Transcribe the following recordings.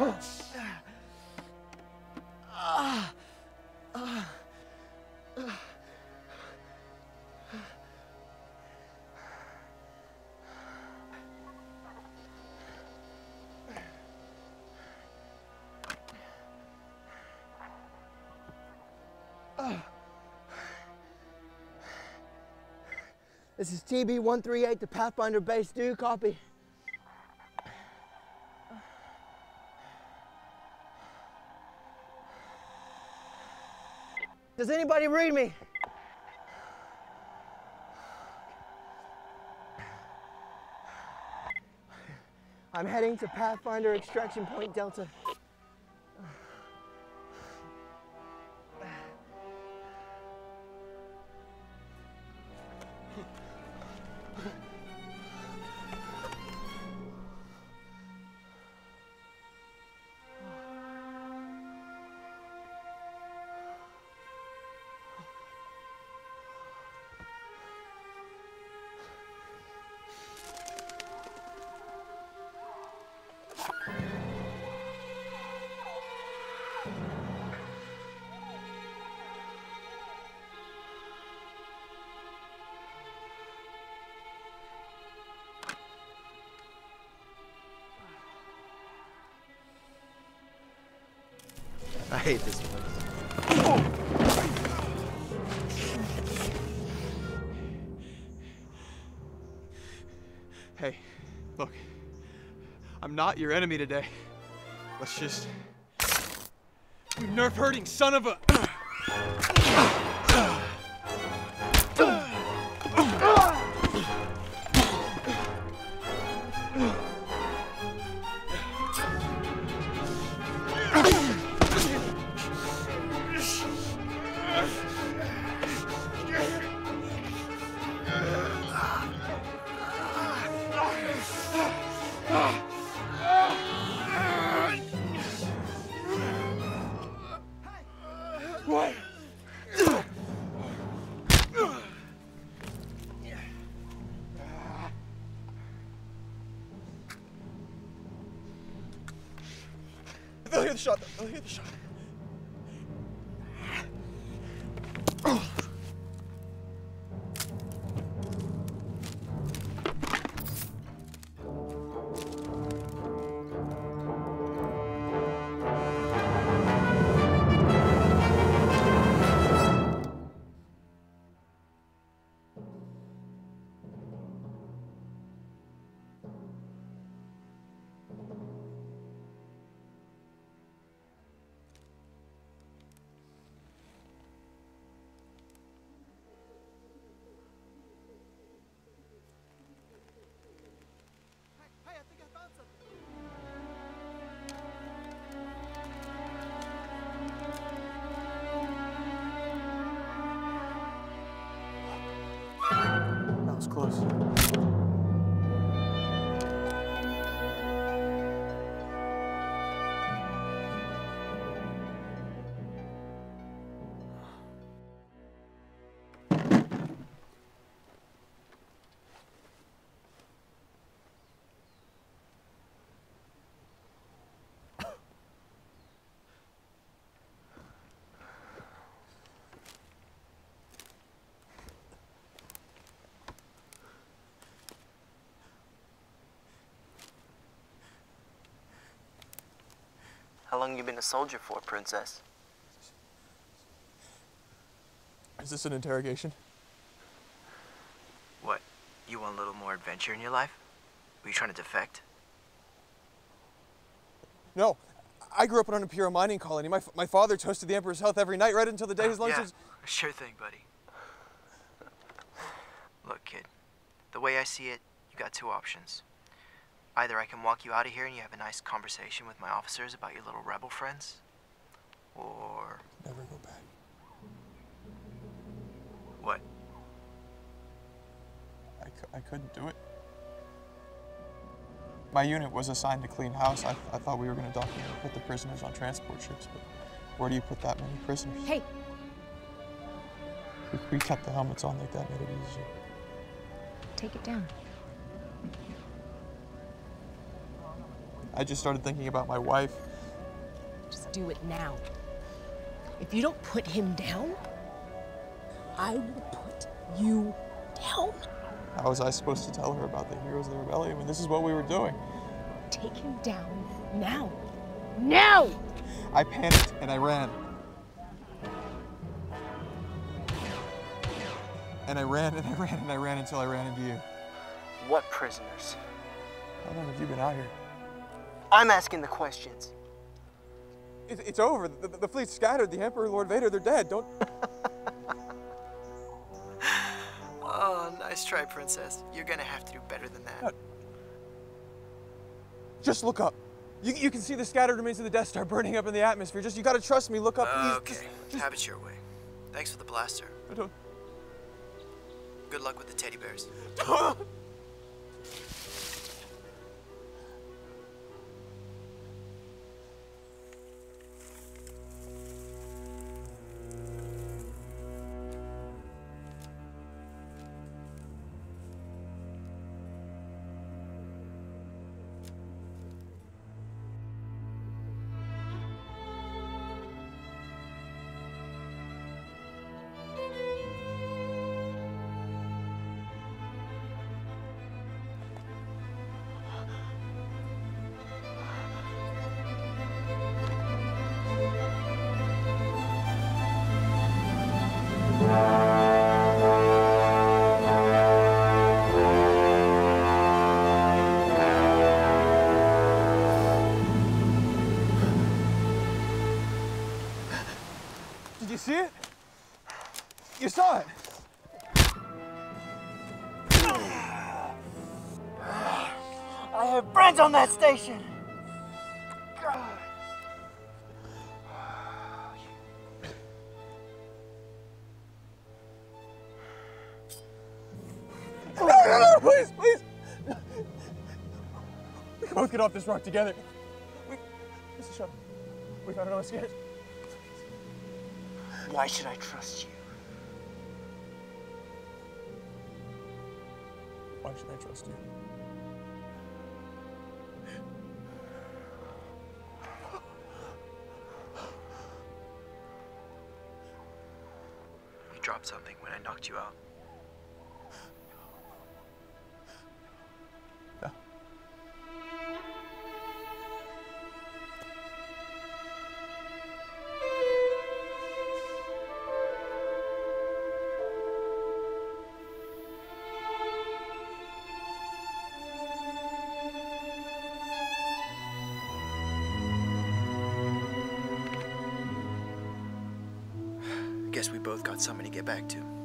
This is TB138 to Pathfinder base. Do copy? Does anybody read me? I'm heading to Pathfinder extraction point Delta. Hate this place. Hey, look. I'm not your enemy today. Let's just. You nerf herding son of a. They'll hear the close. How long you been a soldier for, princess? Is this an interrogation? What? You want a little more adventure in your life? Were you trying to defect? No. I grew up in an Imperial mining colony. My, my father toasted the Emperor's health every night, right until the day his lunch yeah, was. sure thing, buddy. Look, kid. The way I see it, you got two options. Either I can walk you out of here and you have a nice conversation with my officers about your little rebel friends, or Never go back. what? I, cou- I couldn't do it. My unit was assigned to clean house. I, I thought we were going to document and put the prisoners on transport ships, but where do you put that many prisoners? Hey, We, we kept the helmets on like that, made it easier. take it down. I just started thinking about my wife Just do it now. If you don't put him down, I will put you down. How was I supposed to tell her about the heroes of the rebellion when this is what we were doing? Take him down now. Now! I panicked and I ran. And I ran and I ran and I ran until I ran into you. What prisoners? How long have you been out here? I'm asking the questions. It, it's over. The, the, the fleet's scattered. The Emperor, Lord Vader, they're dead. Don't. Oh, nice try, Princess. You're gonna have to do better than that. Uh, just look up. You, you can see the scattered remains of the Death Star burning up in the atmosphere. Just, you gotta trust me. Look up, please. Okay, have it your way. Thanks for the blaster. I don't. Good luck with the teddy bears. Did you see it? You saw it. I have friends on that station. No, no, no, please, please. We can both get off this rock together. We, Mr. Shaw, we gotta know escape. Why should I trust you? Why should I trust you? You dropped something when I knocked you out. Get back to.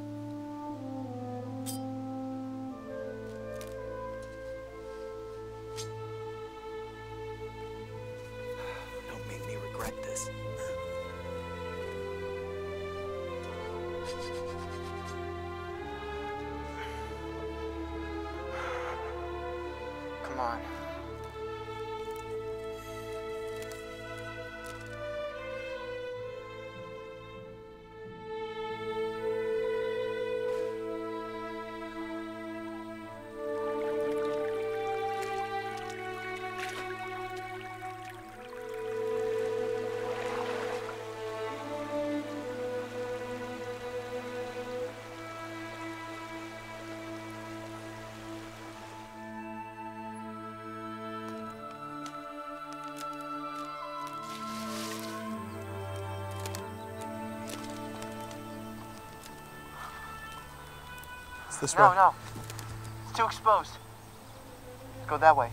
It's this No, way. no. It's too exposed. Let's Go that way.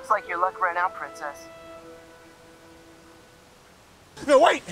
Looks like your luck ran out, Princess. No, wait!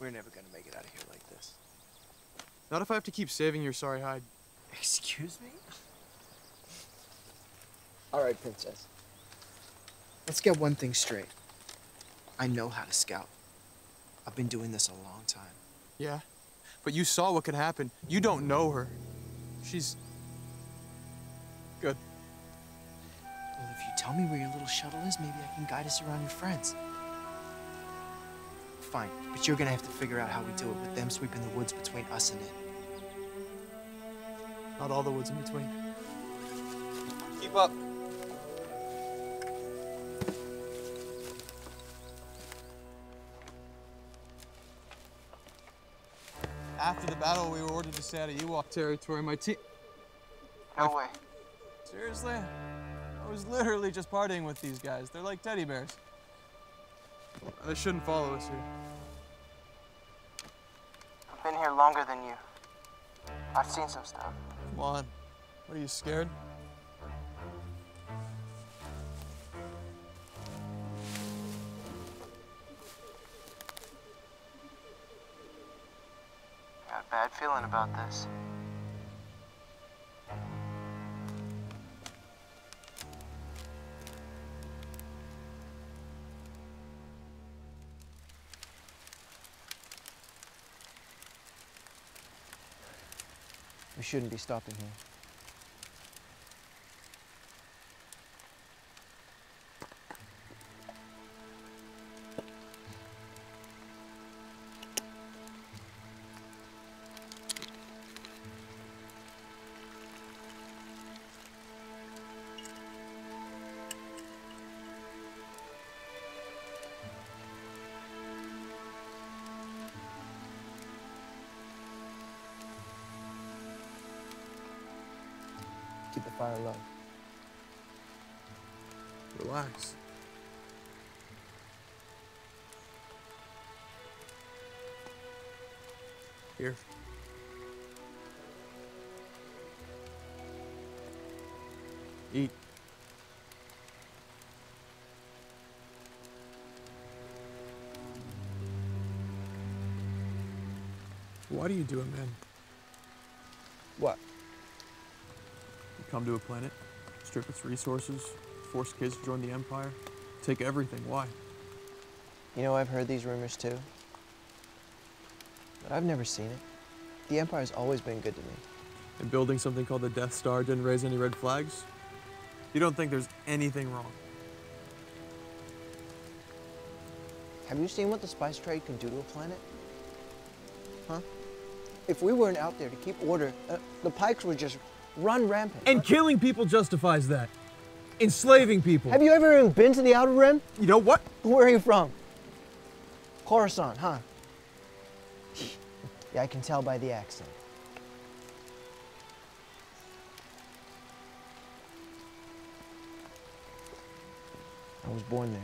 We're never gonna make it out of here like this. Not if I have to keep saving your sorry hide. Excuse me? All right, princess. Let's get one thing straight. I know how to scout. I've been doing this a long time. Yeah, but you saw what could happen. You don't know her. She's good. Well, if you tell me where your little shuttle is, maybe I can guide us around your friends. Fine, but you're gonna have to figure out how we do it with them sweeping the woods between us and it. Not all the woods in between. Keep up. After the battle, we were ordered to stay out of Ewok territory. My team. No way. Seriously? I was literally just partying with these guys. They're like teddy bears. They shouldn't follow us here. I've been here longer than you. I've seen some stuff. Come on. What are you scared? Got a bad feeling about this. Shouldn't be stopping here. Keep the fire low. Relax. Here. Eat. Why do you do it, man? Come to a planet, strip its resources, force kids to join the Empire, take everything. Why? You know, I've heard these rumors too. But I've never seen it. The Empire's always been good to me. And building something called the Death Star didn't raise any red flags? You don't think there's anything wrong? Have you seen what the spice trade can do to a planet? Huh? If we weren't out there to keep order, uh, the Pykes would just run rampant. And killing people justifies that. Enslaving people. Have you ever even been to the Outer Rim? You know what? Where are you from? Coruscant, huh? yeah, I can tell by the accent. I was born there.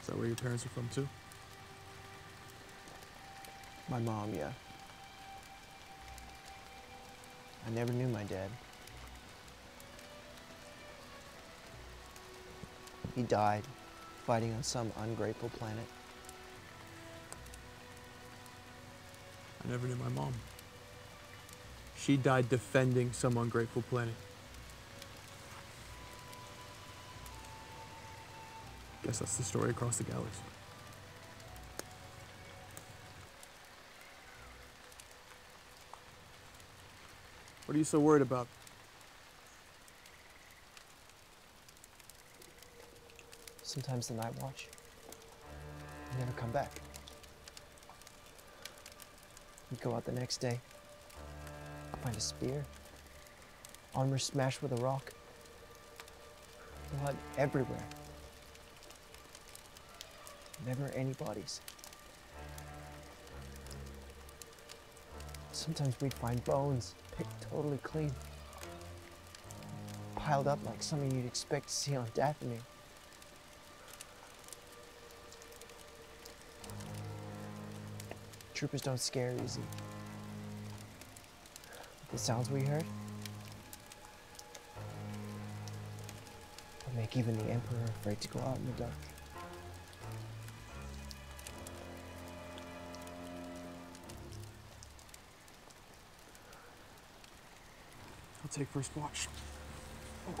Is that where your parents are from too? My mom, yeah. I never knew my dad. He died fighting on some ungrateful planet. I never knew my mom. She died defending some ungrateful planet. Guess that's the story across the galaxy. What are you so worried about? Sometimes the night watch. I never come back. We'd go out the next day. Find a spear. Armor smashed with a rock. Blood everywhere. Never any bodies. Sometimes we'd find bones picked totally clean, piled up like something you'd expect to see on Daphne. Troopers don't scare easy. The sounds we heard would make even the Emperor afraid to go out in the dark. Take first watch. You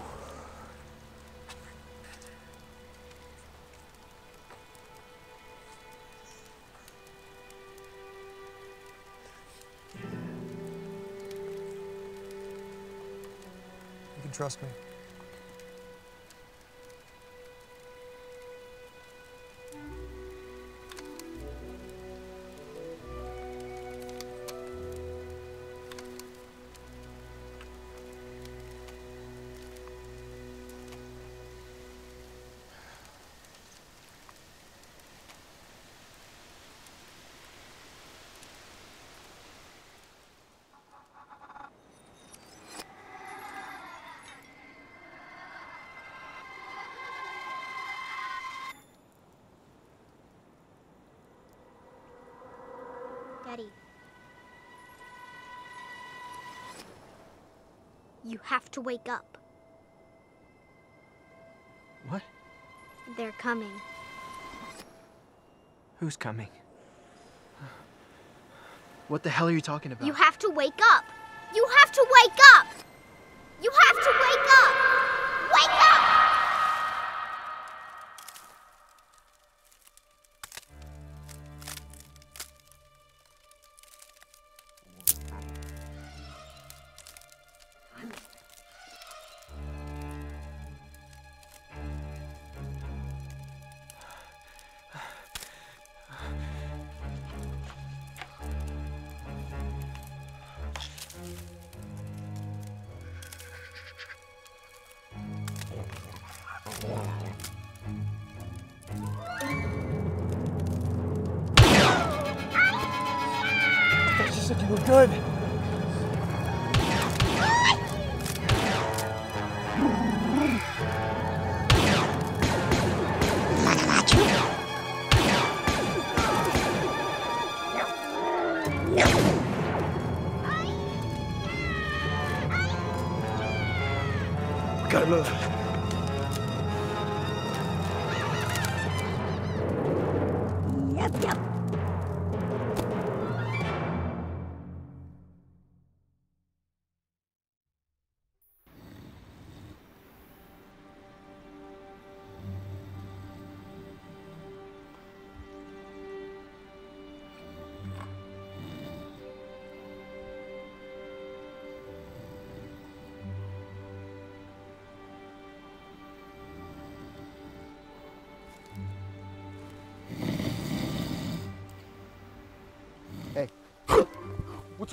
can trust me. You have to wake up. What? They're coming. Who's coming? What the hell are you talking about? You have to wake up. You have to wake up. You have to were good. We gotta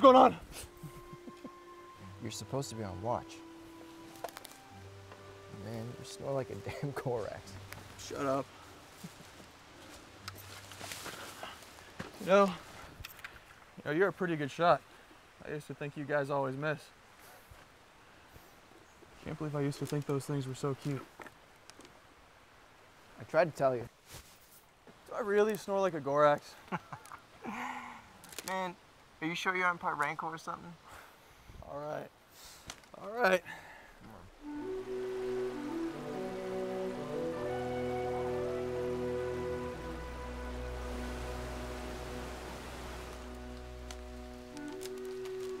What's going on? you're supposed to be on watch. Man, you snore like a damn Gorax. Shut up. You know, you know, you're a pretty good shot. I used to think you guys always miss. Can't believe I used to think those things were so cute. I tried to tell you. Do I really snore like a Gorax? Are you sure you aren't part Rancor or something? All right. All right.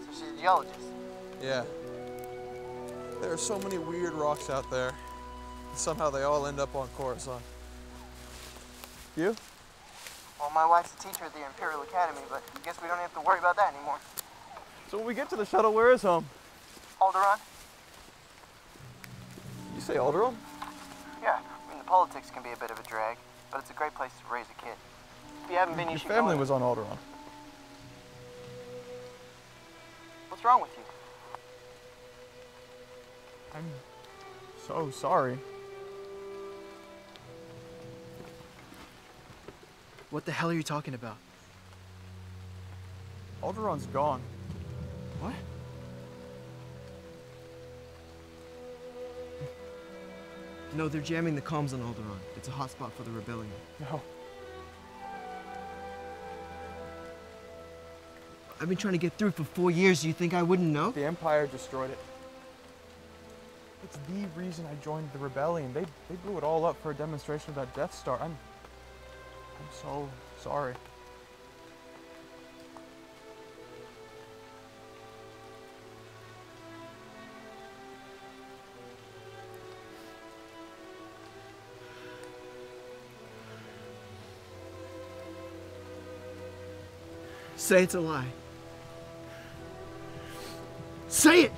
So she's a geologist. Yeah. There are so many weird rocks out there. and Somehow they all end up on Coruscant. You? My wife's a teacher at the Imperial Academy, but I guess we don't have to worry about that anymore. So when we get to the shuttle, where is home? Alderaan? You say Alderaan? Yeah, I mean, the politics can be a bit of a drag, but it's a great place to raise a kid. If you haven't been, you Your should family was on Alderaan. What's wrong with you? I'm so sorry. What the hell are you talking about? Alderaan's gone. What? No, they're jamming the comms on Alderaan. It's a hotspot for the rebellion. No. I've been trying to get through for four years. Do you think I wouldn't know? The Empire destroyed it. It's the reason I joined the rebellion. They they blew it all up for a demonstration of that Death Star. I'm I'm so sorry. Say it's a lie. Say it!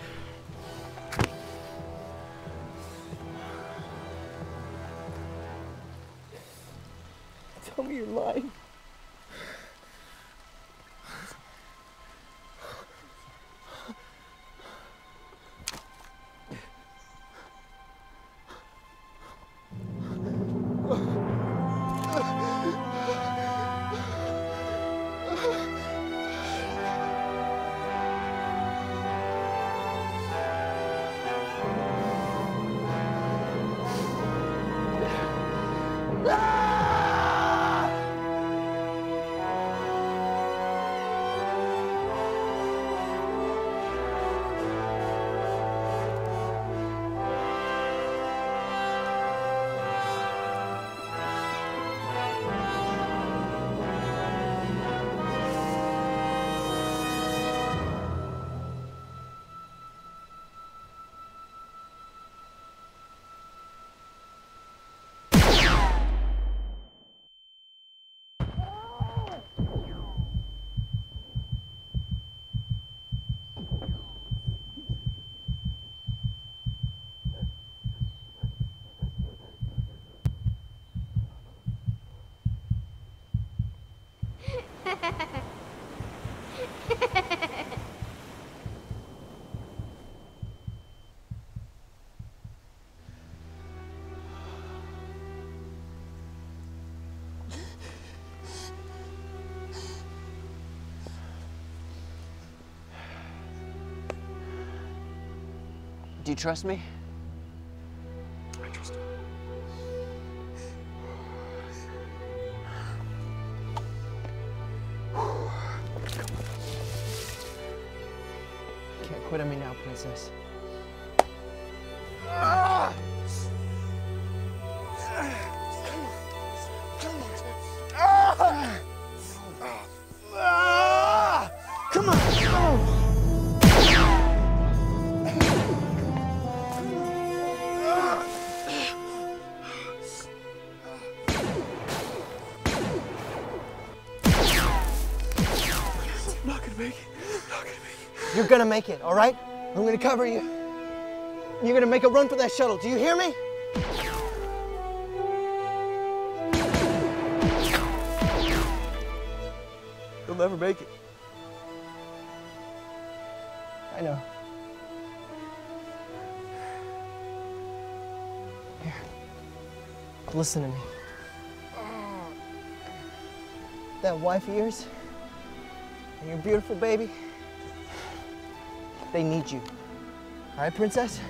Do you trust me? You're gonna make it, all right? I'm gonna cover you. You're gonna make a run for that shuttle. Do you hear me? You'll never make it. I know. Here. Listen to me. That wife of yours and your beautiful baby, they need you. All right, princess?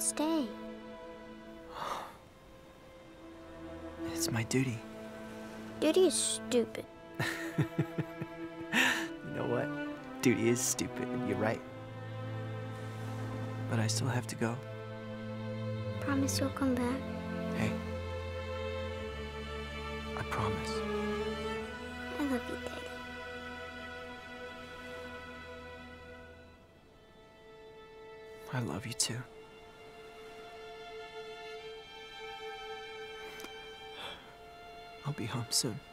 Stay. It's my duty. Duty is stupid. You know what? Duty is stupid, you're right. But I still have to go. Promise you'll come back. Hey. I promise. I love you, Daddy. I love you too. I'll be home soon.